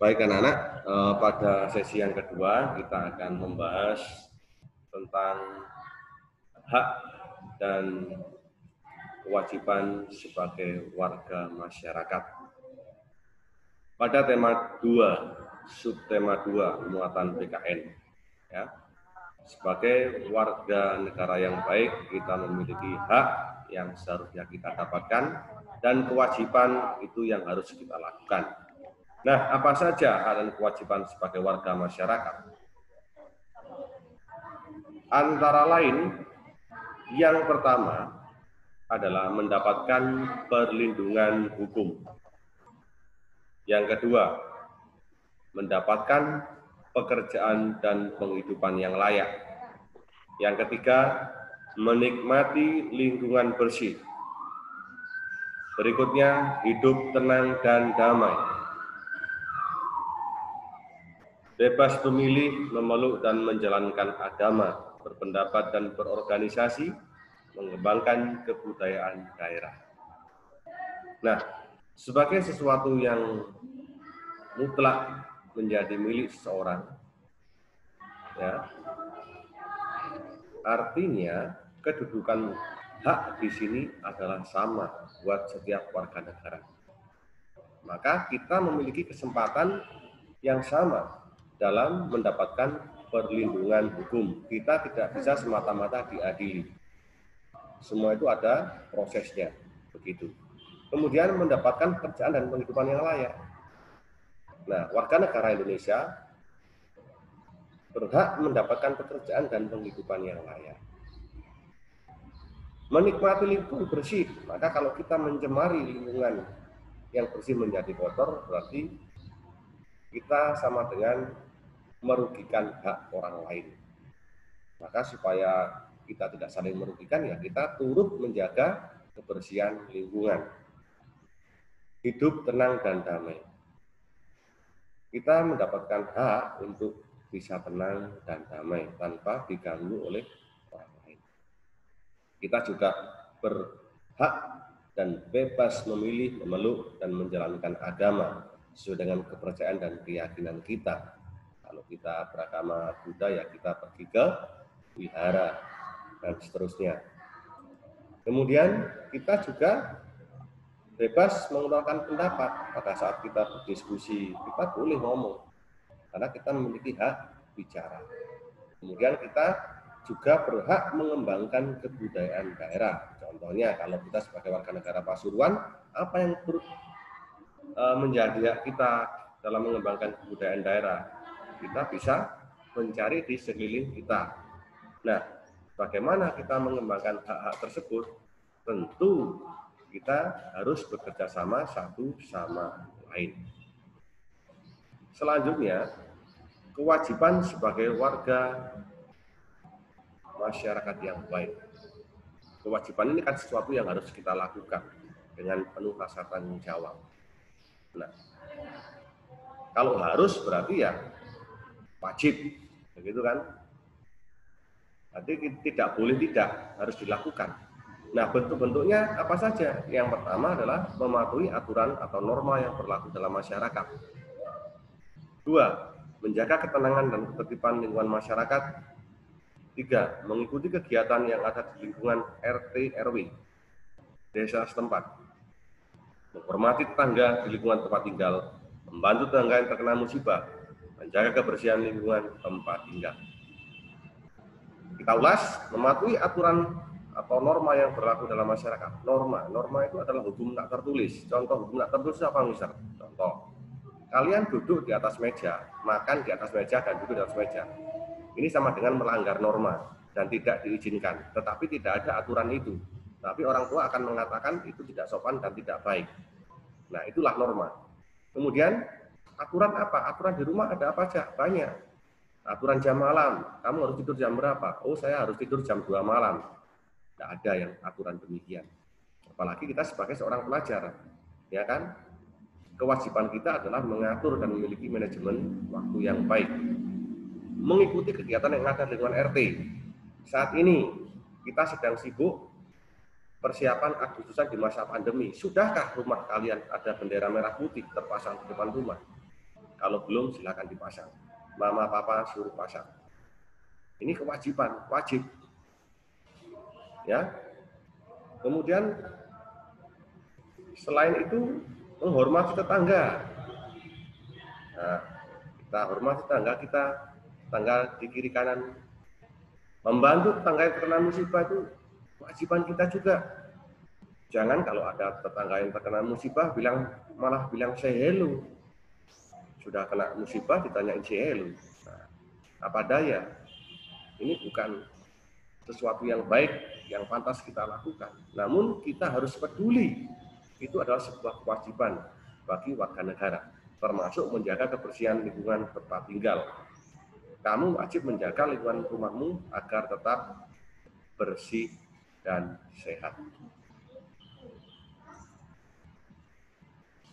Baik anak-anak, eh, pada sesi yang kedua kita akan membahas tentang hak dan kewajiban sebagai warga masyarakat. Pada tema 2, subtema 2, muatan PKN. Ya. Sebagai warga negara yang baik, kita memiliki hak yang seharusnya kita dapatkan dan kewajiban itu yang harus kita lakukan Nah, apa saja hak dan kewajiban sebagai warga masyarakat? Antara lain, yang pertama adalah mendapatkan perlindungan hukum. Yang kedua, mendapatkan pekerjaan dan penghidupan yang layak. Yang ketiga, menikmati lingkungan bersih. Berikutnya, hidup tenang dan damai bebas memilih, memeluk, dan menjalankan agama, berpendapat dan berorganisasi, mengembangkan kebudayaan daerah. Nah, sebagai sesuatu yang mutlak menjadi milik seseorang, ya, artinya kedudukan hak di sini adalah sama buat setiap warga negara. Maka kita memiliki kesempatan yang sama dalam mendapatkan perlindungan hukum. Kita tidak bisa semata-mata diadili. Semua itu ada prosesnya, begitu. Kemudian mendapatkan pekerjaan dan penghidupan yang layak. Nah, warga negara Indonesia berhak mendapatkan pekerjaan dan penghidupan yang layak. Menikmati lingkungan bersih, maka kalau kita mencemari lingkungan yang bersih menjadi kotor, berarti kita sama dengan merugikan hak orang lain. Maka supaya kita tidak saling merugikan ya kita turut menjaga kebersihan lingkungan. Hidup tenang dan damai. Kita mendapatkan hak untuk bisa tenang dan damai tanpa diganggu oleh orang lain. Kita juga berhak dan bebas memilih, memeluk, dan menjalankan agama sesuai dengan kepercayaan dan keyakinan kita kalau kita beragama Buddha ya kita pergi ke wihara dan seterusnya. Kemudian kita juga bebas mengeluarkan pendapat pada saat kita berdiskusi. Kita boleh ngomong karena kita memiliki hak bicara. Kemudian kita juga berhak mengembangkan kebudayaan daerah. Contohnya kalau kita sebagai warga negara Pasuruan, apa yang eh, menjadi hak kita dalam mengembangkan kebudayaan daerah? Kita bisa mencari di sekeliling kita. Nah, bagaimana kita mengembangkan hak-hak tersebut? Tentu kita harus bekerja sama satu sama lain. Selanjutnya, kewajiban sebagai warga masyarakat yang baik. Kewajiban ini kan sesuatu yang harus kita lakukan dengan penuh rasa tanggung jawab. Nah, kalau harus berarti ya wajib, begitu kan? Nanti tidak boleh tidak, harus dilakukan. Nah, bentuk-bentuknya apa saja? Yang pertama adalah mematuhi aturan atau norma yang berlaku dalam masyarakat. Dua, menjaga ketenangan dan ketertiban lingkungan masyarakat. Tiga, mengikuti kegiatan yang ada di lingkungan RT RW, desa setempat. Menghormati tetangga di lingkungan tempat tinggal, membantu tetangga yang terkena musibah, menjaga kebersihan lingkungan tempat tinggal. Kita ulas, mematuhi aturan atau norma yang berlaku dalam masyarakat. Norma, norma itu adalah hukum tak tertulis. Contoh hukum tak tertulis apa misal? Contoh, kalian duduk di atas meja, makan di atas meja dan duduk di atas meja. Ini sama dengan melanggar norma dan tidak diizinkan. Tetapi tidak ada aturan itu. Tapi orang tua akan mengatakan itu tidak sopan dan tidak baik. Nah, itulah norma. Kemudian Aturan apa? Aturan di rumah ada apa aja? Banyak. Aturan jam malam. Kamu harus tidur jam berapa? Oh, saya harus tidur jam 2 malam. Tidak ada yang aturan demikian. Apalagi kita sebagai seorang pelajar. Ya kan? Kewajiban kita adalah mengatur dan memiliki manajemen waktu yang baik. Mengikuti kegiatan yang ada di lingkungan RT. Saat ini kita sedang sibuk persiapan Agustusan di masa pandemi. Sudahkah rumah kalian ada bendera merah putih terpasang di depan rumah? Kalau belum silakan dipasang. Mama papa suruh pasang. Ini kewajiban, wajib. Ya. Kemudian selain itu menghormati tetangga. Nah, kita hormati tetangga kita, tetangga di kiri kanan. Membantu tetangga yang terkena musibah itu kewajiban kita juga. Jangan kalau ada tetangga yang terkena musibah bilang malah bilang say hello. Sudah kena musibah say hello. Nah, apa daya? Ini bukan sesuatu yang baik yang pantas kita lakukan. Namun kita harus peduli. Itu adalah sebuah kewajiban bagi warga negara, termasuk menjaga kebersihan lingkungan tempat tinggal. Kamu wajib menjaga lingkungan rumahmu agar tetap bersih dan sehat.